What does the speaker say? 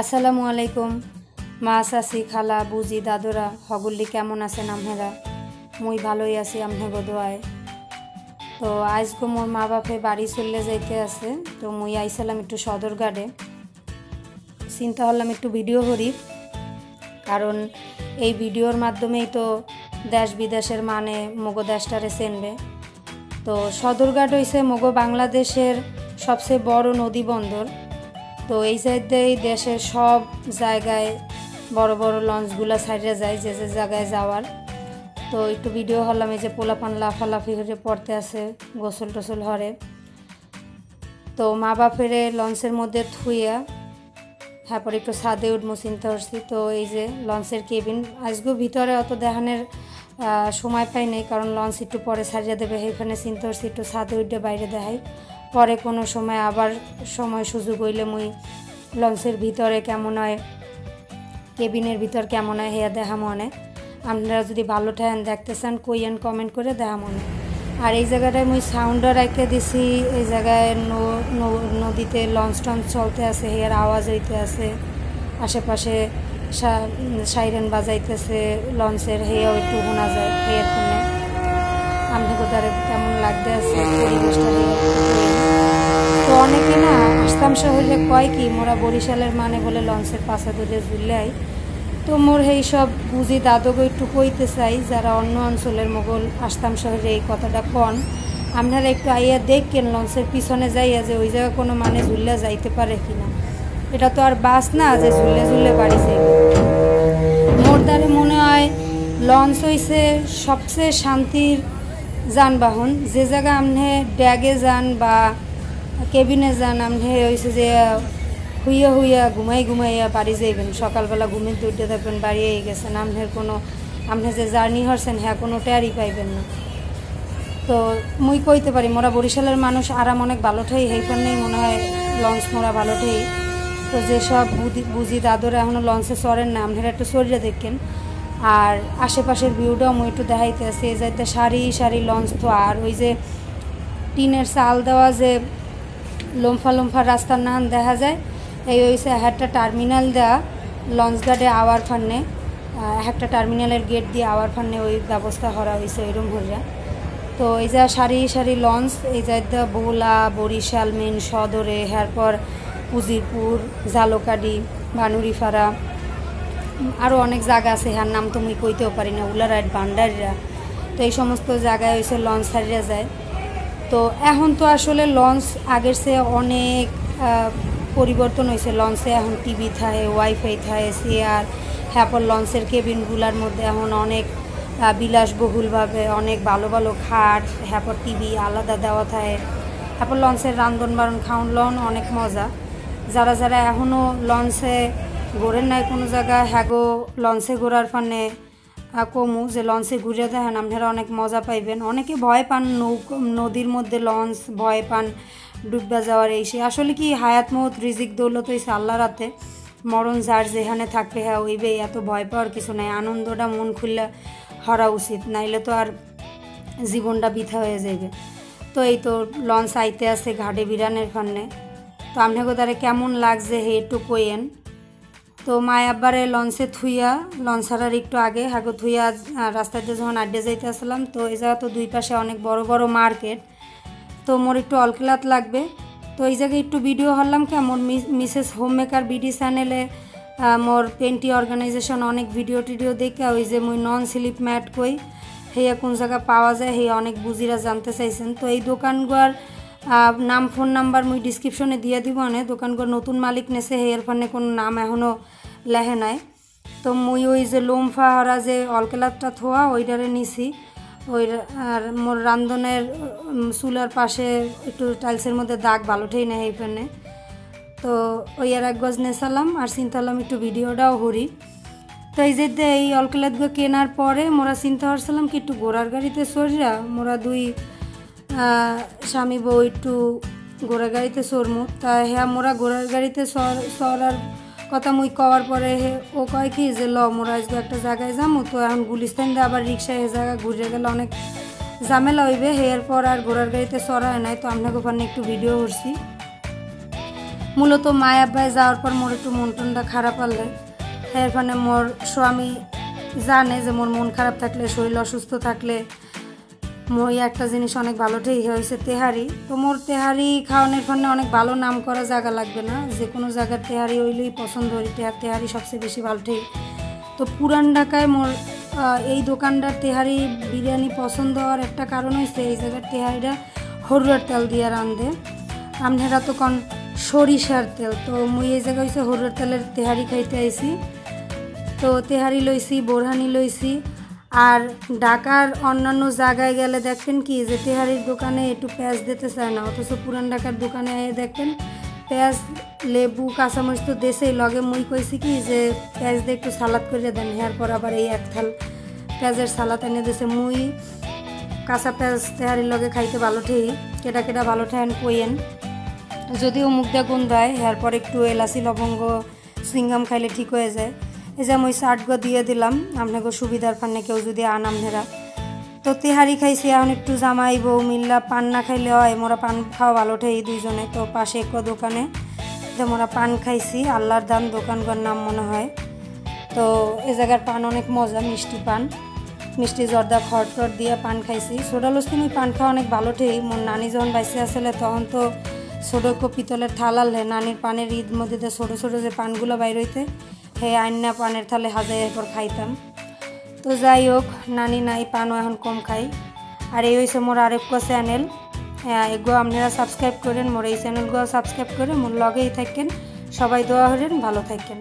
আসসালামু আলাইকুম। মা, চাচি, খালা বুজি দাদরা, হগুল্লি কেমন আছেন আমহেরা মুই ভালোই আছি আমহেগো দোয়ায়। তো আজকে মোর মা বাপে বাড়ি চললে যাইতে আছে, তো মুই আইসালাম একটু সদরঘাটে। চিন্তা হলাম একটু ভিডিও করি, কারণ এই ভিডিওর মাধ্যমেই তো দেশ বিদেশের মানে মগো দেশটারে চেনবে। তো সদরঘাট হয়েছে মগো বাংলাদেশের সবচেয়ে বড় নদী বন্দর। তো এই সাইডেই দেশের সব জায়গায় বড় বড় লঞ্চগুলো সাইডে যায়, যে যে জায়গায় যাওয়ার। তো একটু ভিডিও হলাম এই যে পোলাপান লাফালাফি হয়ে পড়তে আছে, গোসল টোসল হরে। তো মা বাপেরে লঞ্চের মধ্যে থুইয়া, তারপর একটু ছাদে উঠবো, চিন্তা করছি। তো এই যে লঞ্চের কেবিন আজকেও ভিতরে অত দেখানোর সময় পাই নাই, কারণ লঞ্চ একটু পরে সারিয়ে দেবে, সেইখানে চিন্তা করছি, একটু ছাদে উঠে বাইরে দেখাই। পরে কোনো সময় আবার সময় সুযোগ হইলে মুই লঞ্চের ভিতরে কেমন হয়, কেবিনের ভিতর কেমন হয়, হেয়া দেখা মনে। আপনারা যদি ভালো ঠান দেখতে চান কইয়েন কমেন্ট করে দেখা মনে। আর এই জায়গাটায় মুই সাউন্ডও রেখে দিছি, এই জায়গায় নদীতে লঞ্চ টঞ্চ চলতে আছে, হেয়ার আওয়াজ হইতে আছে, আশেপাশে সাইরেন বাজাইতেছে, লঞ্চের হেয়াও একটু শোনা যায়, হেয়ার ফোনে আমি কোথায় কেমন লাগতে আছে তো অনেকে না আসতাম শহরে কয় কি, মোরা বরিশালের মানে বলে লঞ্চের পাশে ধরে ঝুলাই তো মোর এই সব বুঝি দাদুকে একটু কইতে চাই, যারা অন্য অঞ্চলের মোগল আস্তাম শহরে এই কথাটা কন। আপনারা একটু আইয়া দেখেন লঞ্চের পিছনে যাইয়া যে ওই জায়গায় কোনো মানে ঝুললে যাইতে পারে কিনা। এটা তো আর বাস না যে ঝুললে ঝুললে বাড়ি যাইবে। মোর দ্বারে মনে হয় লঞ্চ হইছে সবচেয়ে শান্তির যানবাহন। যে জায়গা আপনি ড্যাগে যান বা কেবিনে যান আপনি হয়েছে যে হুইয়া হুইয়া ঘুমাই ঘুমাইয়া বাড়ি যাইবেন সকালবেলা ঘুমিয়ে উঠে থাকবেন বাড়ি গেছেন আপনার কোনো আপনি যে জার্নি হরছেন হ্যাঁ কোনো ট্যারই পাইবেন না। তো মুই কইতে পারি মোরা বরিশালের মানুষ আরাম অনেক ভালো ঠাই সেইখানেই মনে হয় লঞ্চ মোরা ভালো ঠাই তো যেসব বুঝি দাদরা এখনও লঞ্চে চড়েন না আপনারা একটু চড়িয়ে দেখেন। আর আশেপাশের ভিউটাও মুই একটু দেখাইতে এই যাইতে সারি সারি লঞ্চ তো আর ওই যে টিনের চাল দেওয়া যে লম্ফা লম্ফা রাস্তার নাম দেখা যায়। এই হয়েছে একটা টার্মিনাল দেওয়া লঞ্চ গার্ডে আওয়ার ফান্নে। একটা টার্মিনালের গেট দিয়ে আওয়ার ফান্নে ওই ব্যবস্থা করা হয়েছে ওইরকম হইয়া। তো এই যা সারি সারি লঞ্চ এই যা বোলা, বরিশাল, মেন সদরে, এরপর উজিরপুর, জালোকাডি বানুরিফাড়া আরও অনেক জায়গা আছে হ্যার নাম তো মুই কইতেও পারি না, উলারাইট বান্ডারিরা তো এই সমস্ত জায়গায় হয়েছে লঞ্চ সারিয়া যায়। তো এখন তো আসলে লঞ্চ আগের চেয়ে অনেক পরিবর্তন হয়েছে। লঞ্চে এখন টিভি থাকে ওয়াইফাই থাকে চেয়ার হ্যাপর লঞ্চের কেবিনগুলার মধ্যে এখন অনেক বিলাসবহুলভাবে অনেক ভালো ভালো খাট হ্যাপর টিভি আলাদা দেওয়া থাকে হ্যাপর লঞ্চের রান্ধন বারণ খাওয়ান লন অনেক মজা। যারা যারা এখনও লঞ্চে ঘোরেন নাই কোনো জায়গা, হ্যাগো লঞ্চে ঘোরার ফানে কমু যে লঞ্চে ঘুরে দেখেন, আপনারা অনেক মজা পাইবেন। অনেকে ভয় পান নৌকো নদীর মধ্যে লঞ্চ, ভয় পান ডুববা যাওয়ার এই সে। আসলে কি, হায়াত মত রিজিক দৌলত হয়েছে আল্লাহ রাতে মরণ যার যেখানে থাকবে হ্যাঁ ওইবে এত ভয় পাওয়ার কিছু নাই। আনন্দটা মন খুললে হরা উচিত, নাইলে তো আর জীবনটা বৃথা হয়ে যাবে তো এই তো লঞ্চ আইতে আছে ঘাটে বিরানের ফান্নে তো আপনাকে তারে কেমন লাগছে হে, একটু কইয়েন। তো মায় আব্বারে লঞ্চে থুইয়া, লঞ্চ ছাড়ার একটু আগে হাগো থুইয়া দিয়ে যখন আড্ডে যাইতে আসলাম, তো এই জায়গা তো দুই পাশে অনেক বড় বড় মার্কেট। তো মোর একটু অলকেলাত লাগবে। তো এই জায়গায় একটু ভিডিও হলাম কে, মোর মিসেস হোম মেকার বিডি চ্যানেলে মোর পেন্টি অর্গানাইজেশন অনেক ভিডিও টিডিও দেখে, ওই যে মুই নন স্লিপ ম্যাট কই, হেয়া কোন জায়গা পাওয়া যায়, হেয়া অনেক বুঝিরা জানতে চাইছেন। তো এই দোকানগুয়ার নাম, ফোন নাম্বার মুই ডিসক্রিপশনে দিয়ে দিব অনে দোকানগুয়ার নতুন মালিক নেছে, হেয়ার ফানে কোনো নাম এখনও লেহে নাই। তো মুই ওই যে লোমফা হরা যে অলকেলাতটা থোয়া ওইটারে নিছি। ওই আর মোর রান্ধনের চুলার পাশে একটু টাইলসের মধ্যে দাগ ভালোঠেই নেয় এইখানে তো ওই আর এক গজ নেসালাম আর চিন্তালাম একটু ভিডিওটাও হরি তো এই যে এই অলকেলাতগুলো কেনার পরে মোরা চিন্তা করছিলাম কি একটু ঘোড়ার গাড়িতে সরিয়া মোরা দুই স্বামী বউ একটু ঘোড়ার গাড়িতে সরমু তা হ্যাঁ মোরা ঘোড়ার গাড়িতে সর সরার কথা মুই কওয়ার পরে ও কয় কি যে, ল, মোরা আজকে একটা জায়গায় যামু, তো এখন গুলিস্তান দিয়ে আবার রিক্সায় এ জায়গা ঘুরে গেলে অনেক ঝামেলা হইবে। হেয়ার পর আর ঘোড়ার গাড়িতে সরা হয় নাই, তো আপনাকে ওখানে একটু ভিডিও করছি। মূলত মায় আব্বাই যাওয়ার পর মোর একটু মন টনটা খারাপ হলে এর ফলে মোর স্বামী জানে যে মোর মন খারাপ থাকলে, শরীর অসুস্থ থাকলে মই একটা জিনিস অনেক ভালো ঠিক হয়েছে তেহারি। তো মোর তেহারি খাওয়ানোর ফলে অনেক ভালো নাম করা জায়গা লাগবে না। যে কোনো জায়গার তেহারি ওইলেই পছন্দ হই তেহার সবচেয়ে বেশি ভালো ঠিক তো পুরান ঢাকায় মোর এই দোকানটার তেহারি বিরিয়ানি পছন্দ হওয়ার একটা কারণ হয়েছে এই জায়গার তেহারিটা হরুয়ার তেল দিয়ে রান্ধে। আপনারা তো কন সরিষার তেল, তো মুই এই জায়গায় হয়েছে হরুয়ার তেলের তেহারি খাইতে আইছি। তো তেহারি লইছি, বোরহানি লইছি আর ঢাকার অন্যান্য জায়গায় গেলে দেখবেন কি, যে তেহারির দোকানে একটু পেঁয়াজ দিতে চায় না, অথচ পুরান ঢাকার দোকানে দেখবেন পেঁয়াজ, লেবু, কাঁচামরিচ তো দেশেই লগে। মুই কইছি কি, যে পেঁয়াজ দিয়ে একটু সালাদ করে দেন হেয়ার পর আবার এই এক থাল পেঁয়াজের সালাদ এনে দিছে। মুই কাঁচা পেঁয়াজ তেহারির লগে খাইতে ভালো ঠেই কেটা কেটা ভালো ঠেন কইয়েন। যদিও মুখ দিয়ে গন্ধ হয় এর পর একটু এলাচি, লবঙ্গ সুইংগাম খাইলে ঠিক হয়ে যায়। এই যে আমি চাটগো দিয়ে দিলাম, আপনাকে সুবিধার পান্নে কেউ যদি আন আপনারা তো তেহারি খাইছি, এখন একটু জামাই বউ মিল্লা পান না খাইলে হয়, মোরা পান খাওয়া ভালো ঠেই দুইজনে। তো পাশে এক দোকানে, যে মোরা পান খাইছি, আল্লাহর দান দোকানগর নাম মনে হয়। তো এ জায়গার পান অনেক মজা, মিষ্টি পান। মিষ্টি জর্দা খড় টড় দিয়ে পান খাইছি। সোডা লস্তি মুই পান খাওয়া অনেক ভালো ঠেই মোর নানি যখন বাইসে আসলে তখন তো ছোটো পিতলের থাল আনলে নানির পানের ঈদ মধ্যে ছোটো ছোটো যে পানগুলো বাইর হইতে হে আইনা পানের থালে হাজাই এরপর খাইতাম। তো যাই হোক, নানি নাই, পানও এখন কম খাই। আর এই হয়েছে মোর আরেক চ্যানেল। এগুলো আপনারা সাবস্ক্রাইব করেন, মোর এই চ্যানেলগুলো সাবস্ক্রাইব করে মোর লগেই থাকেন। সবাই দোয়া হলেন ভালো থাকেন।